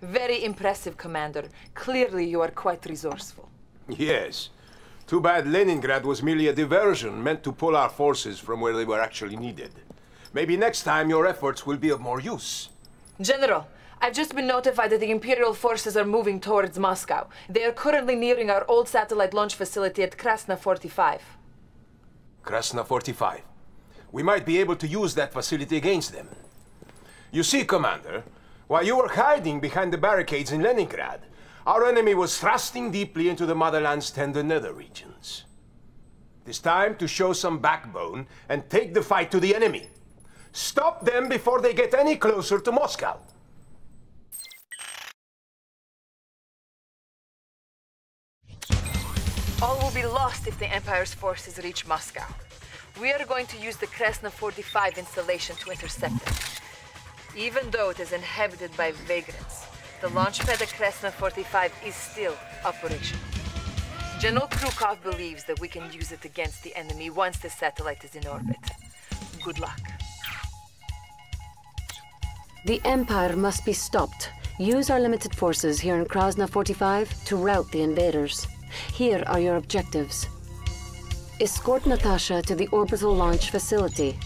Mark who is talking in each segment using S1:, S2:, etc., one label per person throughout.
S1: Very impressive, Commander. Clearly you are quite resourceful.
S2: Yes. Too bad Leningrad was merely a diversion meant to pull our forces from where they were actually needed. Maybe next time your efforts will be of more use.
S1: General, I've just been notified that the Imperial forces are moving towards Moscow. They are currently nearing our old satellite launch facility at Krasna 45.
S2: Krasna 45. We might be able to use that facility against them. You see, Commander, while you were hiding behind the barricades in Leningrad, our enemy was thrusting deeply into the motherland's tender nether regions. It is time to show some backbone and take the fight to the enemy. Stop them before they get any closer to Moscow.
S1: All will be lost if the Empire's forces reach Moscow. We are going to use the Krasna 45 installation to intercept it. Even though it is inhabited by vagrants, the launchpad at Krasna 45 is still operational. General Krukov believes that we can use it against the enemy once the satellite is in orbit. Good luck.
S3: The Empire must be stopped. Use our limited forces here in Krasna 45 to rout the invaders. Here are your objectives. Escort Natasha to the orbital launch facility.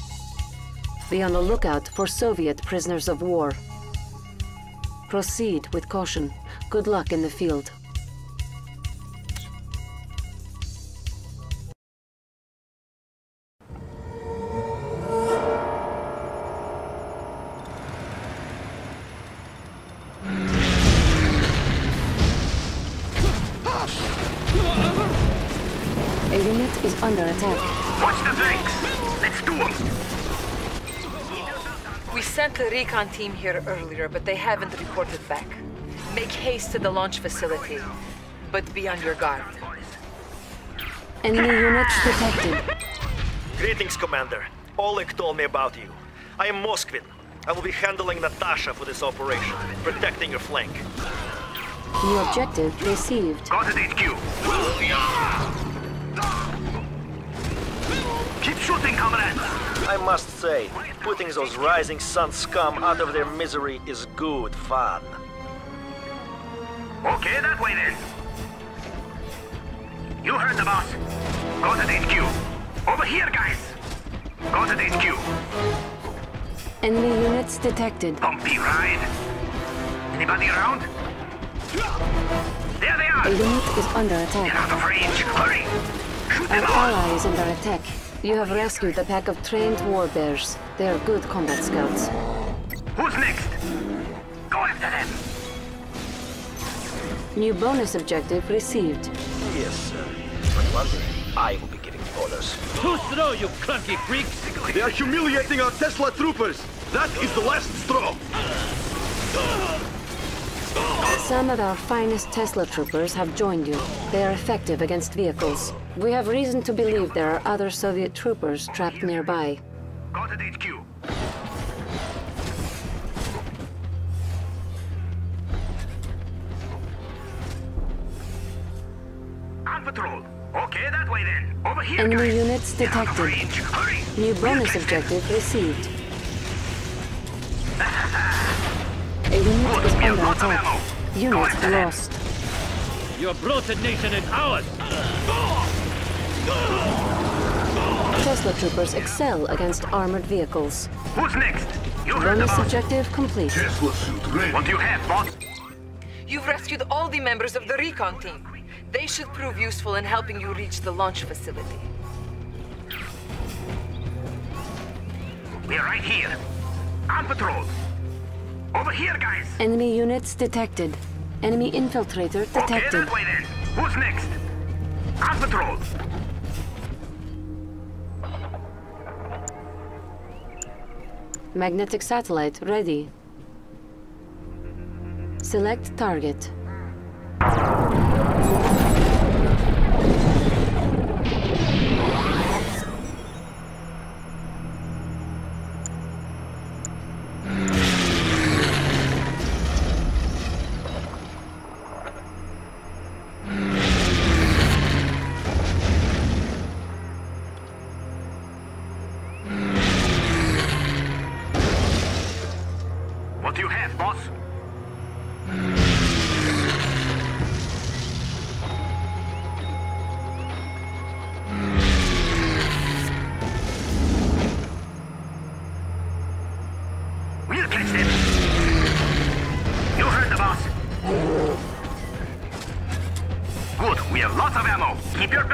S3: Be on the lookout for Soviet prisoners of war. Proceed with caution. Good luck in the field. A unit is under attack.
S4: Watch the flanks. Let's do them.
S1: We sent a recon team here earlier, but they haven't reported back. Make haste to the launch facility, but be on your guard.
S3: Enemy units detected.
S5: Greetings, Commander. Oleg told me about you. I am Moskvin. I will be handling Natasha for this operation, protecting your flank.
S3: New objective received.
S4: Got it, HQ.
S5: I must say, putting those Rising Sun scum out of their misery is good fun.
S4: Okay, that way then. You heard the boss. Go to the HQ. Over here, guys. Go to the HQ.
S3: Enemy units detected.
S4: Bumpy ride. Anybody around? There they
S3: A
S4: are.
S3: unit is under
S4: They're
S3: attack.
S4: out of range. Hurry. Shoot
S3: Our
S4: them all.
S3: ally is under attack. You have rescued a pack of trained war bears. They are good combat scouts.
S4: Who's next? Go after them.
S3: New bonus objective received.
S5: Yes, sir. But one day, I will be giving orders.
S6: Too slow, you clunky freaks!
S7: They are humiliating our Tesla troopers. That is the last straw.
S3: Some of our finest Tesla troopers have joined you. They are effective against vehicles. We have reason to believe there are other Soviet troopers trapped nearby.
S4: Go to the HQ. On patrol. Okay, that way then. Over here,
S3: Enemy
S4: guys.
S3: units
S4: They're out of
S3: detected. New bonus objective received. Unit is under attack. Unit lost.
S6: Your bloated nation is ours!
S3: Tesla troopers excel against armored vehicles.
S4: Who's next? You heard the
S3: Bonus
S4: boss.
S3: objective complete.
S7: Tesla suit ready.
S4: What do you have, boss?
S1: You've rescued all the members of the recon team. They should prove useful in helping you reach the launch facility.
S4: We're right here. On patrol. Over here, guys.
S3: Enemy units detected. Enemy infiltrator
S4: Okay,
S3: detected.
S4: that way then. Who's next? On patrol.
S3: Magnetic satellite ready. Select target.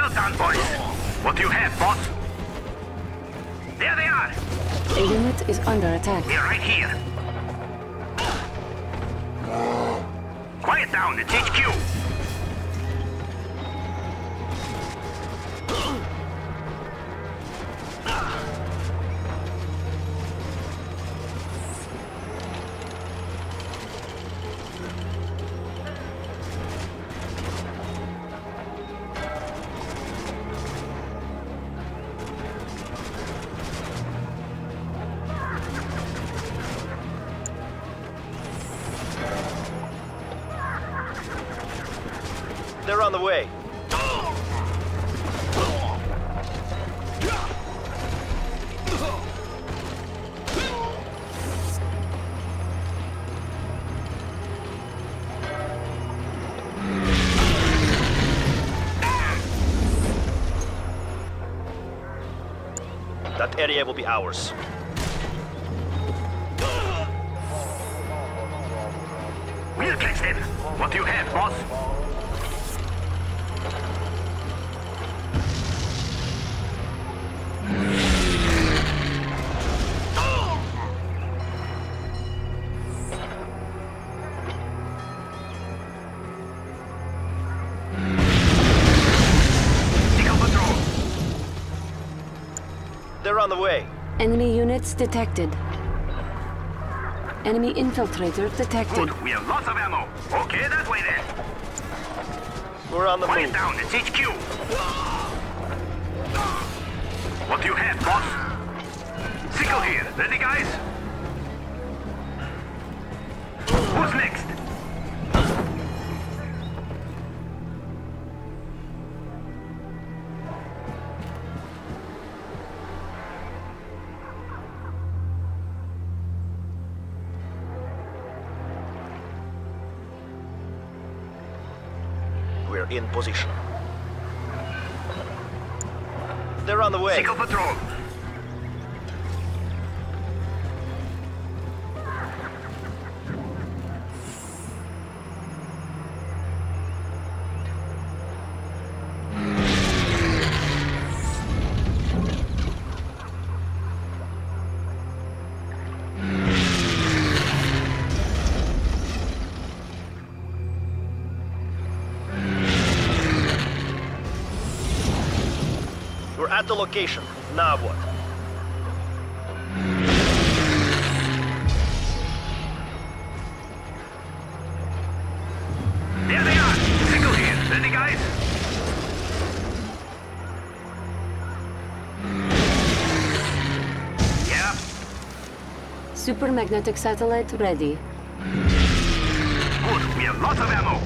S4: Belts on, boys. What do you have, boss? There they are.
S3: A unit is under attack.
S4: They're right here. Quiet down, it's HQ.
S5: They're on the way. That area will be ours. On the way.
S3: Enemy units detected. Enemy infiltrator detected.
S4: Good, we have lots of ammo. Okay, that way then.
S5: We're on the
S4: Quiet
S5: move.
S4: down, it's HQ. What do you have, boss? Sickle here. Ready, guys? Who's next?
S5: We're in position. They're on the way.
S4: Sickle patrol.
S5: The location. Now what?
S4: There they are. Sickle here. Ready, guys? Yeah.
S3: Supermagnetic satellite ready.
S4: Good. We have lots of ammo.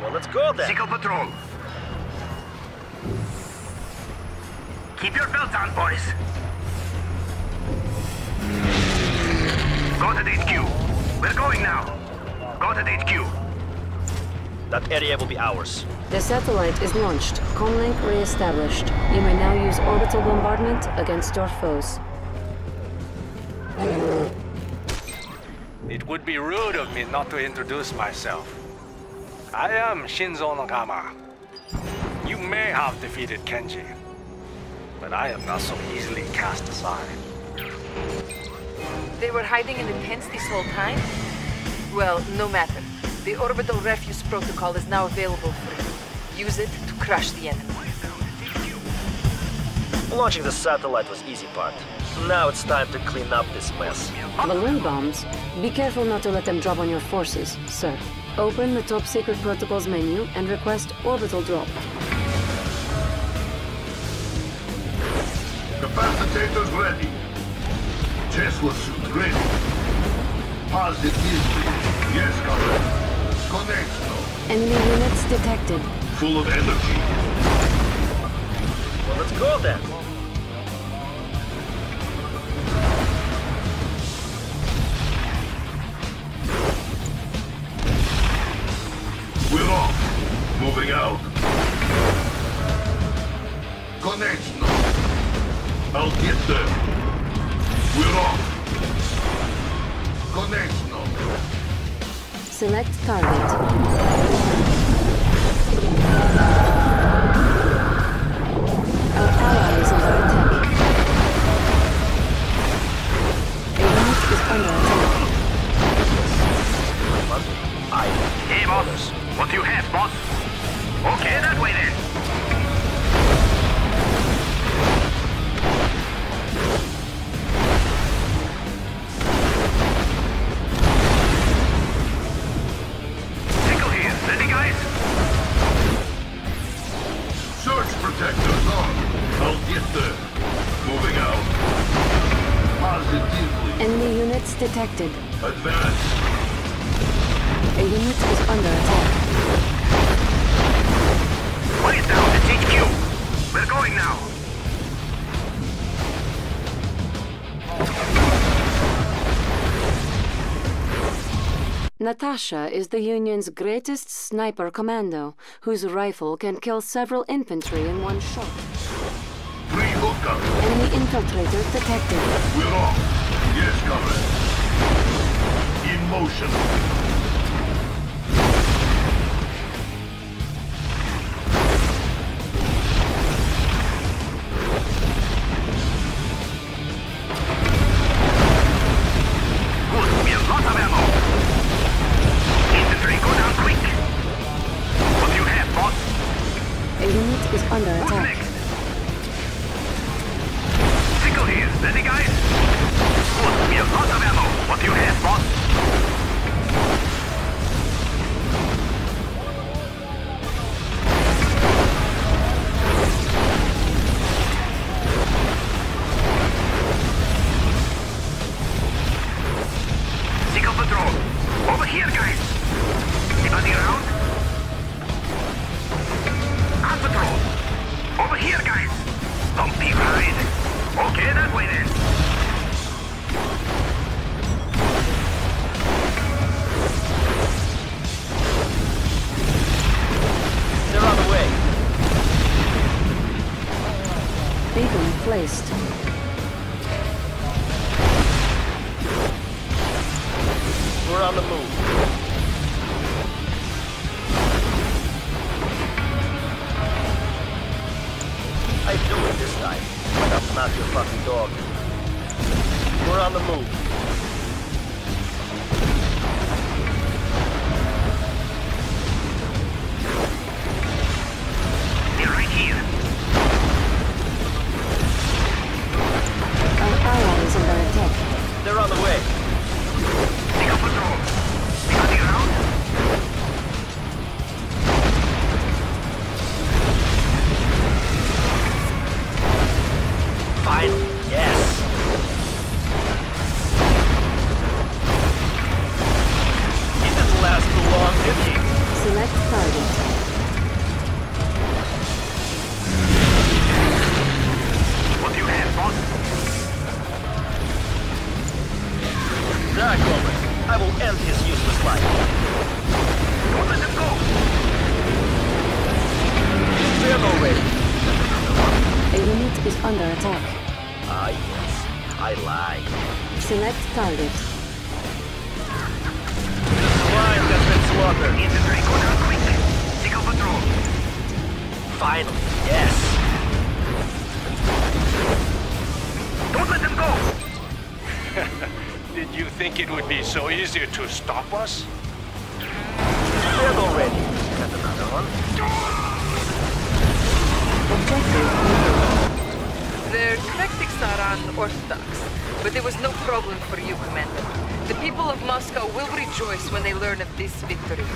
S5: Well, let's go then.
S4: Sickle patrol. Keep your belts on, boys. Go to the HQ. We're going now. Go to the HQ.
S5: That area will be ours.
S3: The satellite is launched. Comlink re-established. You may now use orbital bombardment against your foes.
S8: It would be rude of me not to introduce myself. I am Shinzo Nagama. You may have defeated Kenji, but I am not so easily cast aside.
S1: They were hiding in the tents this whole time? Well, no matter. The orbital refuse protocol is now available for you. Use it to crush the enemy.
S5: Launching the satellite was easy part. Now it's time to clean up this mess.
S3: Balloon bombs? Be careful not to let them drop on your forces, sir. Open the top secret protocols menu and request orbital drop.
S7: Capacitators ready. Tesla suit ready. Positive history. Yes, Comrade. Connect.
S3: Enemy units detected.
S7: Full of energy.
S5: Well, let's go then.
S3: We're off. Moving out. I'll get them. We're off. Connection. Select target. Our. The is. I...
S4: Hey, boss. What do you have, boss? Okay, that way then.
S3: Detected.
S7: Advance.
S3: A unit is under attack.
S4: Quiet down. It's HQ. We're going now.
S3: Natasha is the Union's greatest sniper commando, whose rifle can kill several infantry in one shot.
S7: Three hookup.
S3: Enemy infiltrator detected.
S7: We're off. Yes, comrade. Motion.
S3: Beacon placed.
S5: We're on the move. I do it this time, but I'm not your fucking dog. We're on the move. Finally. Yes.
S4: Don't let them go.
S8: Did you think it would be so easy to stop us?
S5: They're already. Got another one.
S3: Objective
S1: Their tactics are unorthodox, but there was no problem for you, Commander. The people of Moscow will rejoice when they learn of this victory.